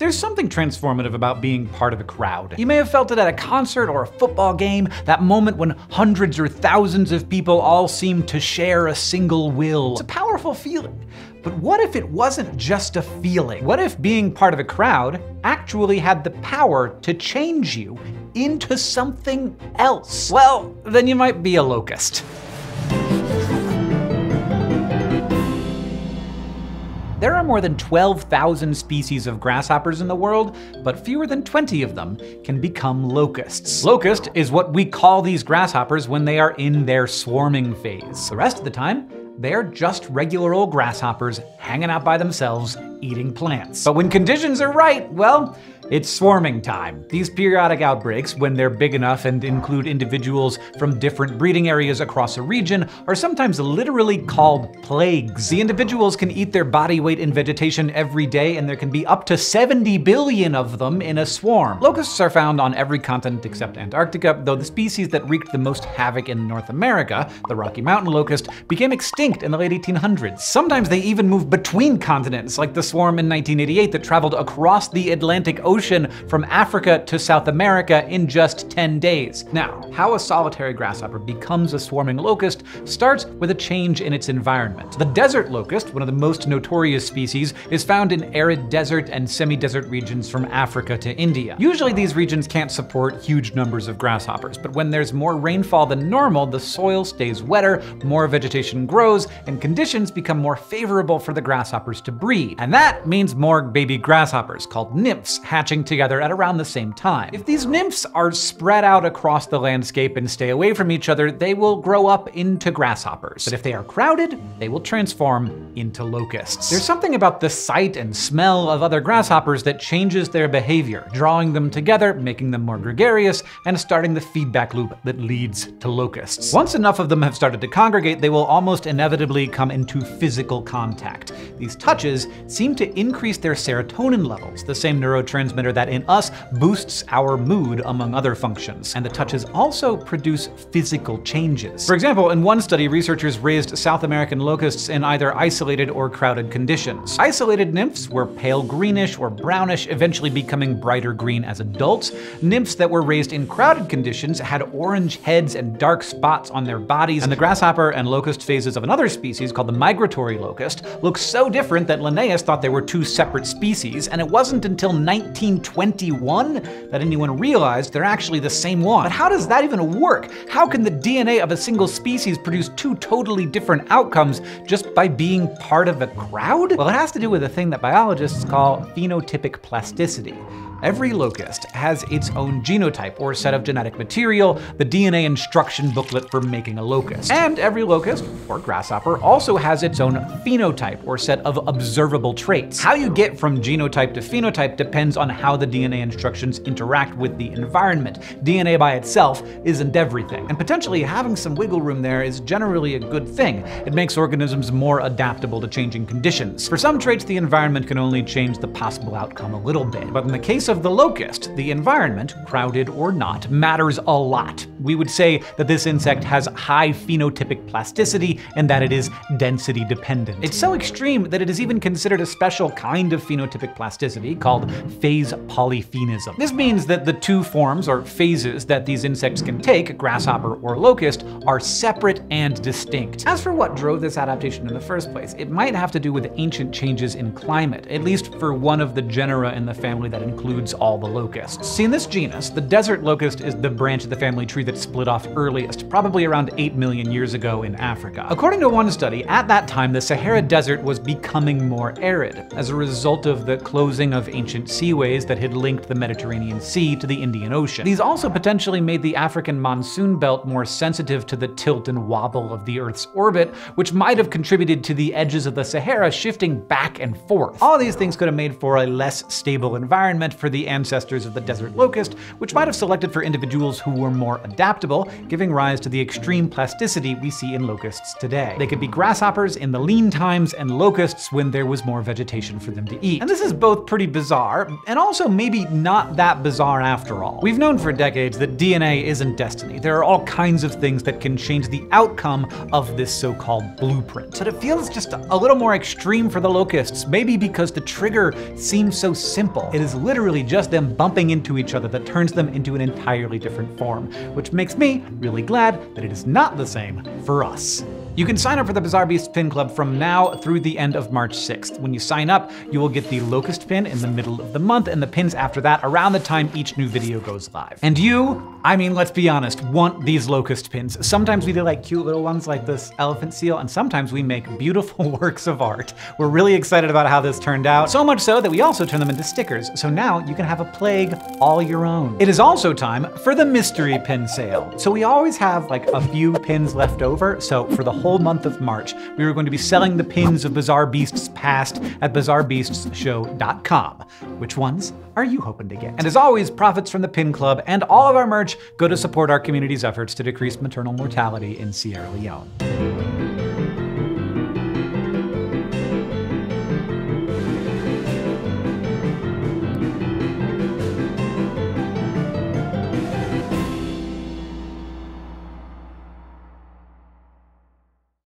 There's something transformative about being part of a crowd. You may have felt it at a concert or a football game, that moment when hundreds or thousands of people all seem to share a single will. It's a powerful feeling. But what if it wasn't just a feeling? What if being part of a crowd actually had the power to change you into something else? Well, then you might be a locust. There are more than 12,000 species of grasshoppers in the world, but fewer than 20 of them can become locusts. Locust is what we call these grasshoppers when they are in their swarming phase. The rest of the time, they're just regular old grasshoppers hanging out by themselves, eating plants. But when conditions are right, well, it's swarming time. These periodic outbreaks, when they're big enough and include individuals from different breeding areas across a region, are sometimes literally called plagues. The individuals can eat their body weight in vegetation every day, and there can be up to 70 billion of them in a swarm. Locusts are found on every continent except Antarctica, though the species that wreaked the most havoc in North America, the Rocky Mountain locust, became extinct in the late 1800s. Sometimes they even move between continents, like the swarm in 1988 that traveled across the Atlantic Ocean ocean from Africa to South America in just 10 days. Now, how a solitary grasshopper becomes a swarming locust starts with a change in its environment. The desert locust, one of the most notorious species, is found in arid desert and semi-desert regions from Africa to India. Usually these regions can't support huge numbers of grasshoppers, but when there's more rainfall than normal, the soil stays wetter, more vegetation grows, and conditions become more favorable for the grasshoppers to breed. And that means more baby grasshoppers, called nymphs, hatch hatching together at around the same time. If these nymphs are spread out across the landscape and stay away from each other, they will grow up into grasshoppers. But if they are crowded, they will transform into locusts. There's something about the sight and smell of other grasshoppers that changes their behavior, drawing them together, making them more gregarious, and starting the feedback loop that leads to locusts. Once enough of them have started to congregate, they will almost inevitably come into physical contact. These touches seem to increase their serotonin levels, the same neurotransmitter neurotransmitter that in us boosts our mood, among other functions. And the touches also produce physical changes. For example, in one study, researchers raised South American locusts in either isolated or crowded conditions. Isolated nymphs were pale greenish or brownish, eventually becoming brighter green as adults. Nymphs that were raised in crowded conditions had orange heads and dark spots on their bodies, and the grasshopper and locust phases of another species called the migratory locust look so different that Linnaeus thought they were two separate species, and it wasn't until 19 1921 that anyone realized they're actually the same one. But how does that even work? How can the DNA of a single species produce two totally different outcomes just by being part of a crowd? Well, it has to do with a thing that biologists call phenotypic plasticity. Every locust has its own genotype or set of genetic material, the DNA instruction booklet for making a locust. And every locust, or grasshopper, also has its own phenotype or set of observable traits. How you get from genotype to phenotype depends on how the DNA instructions interact with the environment. DNA by itself isn't everything, and potentially having some wiggle room there is generally a good thing. It makes organisms more adaptable to changing conditions. For some traits, the environment can only change the possible outcome a little bit, but in the case of the locust, the environment, crowded or not, matters a lot. We would say that this insect has high phenotypic plasticity and that it is density dependent. It's so extreme that it is even considered a special kind of phenotypic plasticity called phase polyphenism. This means that the two forms or phases that these insects can take, grasshopper or locust, are separate and distinct. As for what drove this adaptation in the first place, it might have to do with ancient changes in climate, at least for one of the genera in the family that includes includes all the locusts. See, in this genus, the desert locust is the branch of the family tree that split off earliest, probably around 8 million years ago in Africa. According to one study, at that time the Sahara Desert was becoming more arid as a result of the closing of ancient seaways that had linked the Mediterranean Sea to the Indian Ocean. These also potentially made the African monsoon belt more sensitive to the tilt and wobble of the Earth's orbit, which might have contributed to the edges of the Sahara shifting back and forth. All these things could have made for a less stable environment for the ancestors of the desert locust, which might have selected for individuals who were more adaptable, giving rise to the extreme plasticity we see in locusts today. They could be grasshoppers in the lean times and locusts when there was more vegetation for them to eat. And this is both pretty bizarre, and also maybe not that bizarre after all. We've known for decades that DNA isn't destiny. There are all kinds of things that can change the outcome of this so-called blueprint. But it feels just a little more extreme for the locusts, maybe because the trigger seems so simple. It is literally just them bumping into each other that turns them into an entirely different form, which makes me really glad that it is not the same for us. You can sign up for the Bizarre Beasts Pin Club from now through the end of March 6th. When you sign up, you will get the Locust pin in the middle of the month and the pins after that around the time each new video goes live. And you, I mean, let's be honest, want these Locust pins. Sometimes we do like cute little ones like this elephant seal, and sometimes we make beautiful works of art. We're really excited about how this turned out, so much so that we also turn them into stickers, so now you can have a plague all your own. It is also time for the mystery pin sale. So we always have like a few pins left over, so for the whole month of March, we are going to be selling the pins of Bizarre Beasts past at bizarrebeastsshow.com. Which ones are you hoping to get? And as always, profits from the Pin Club and all of our merch go to support our community's efforts to decrease maternal mortality in Sierra Leone.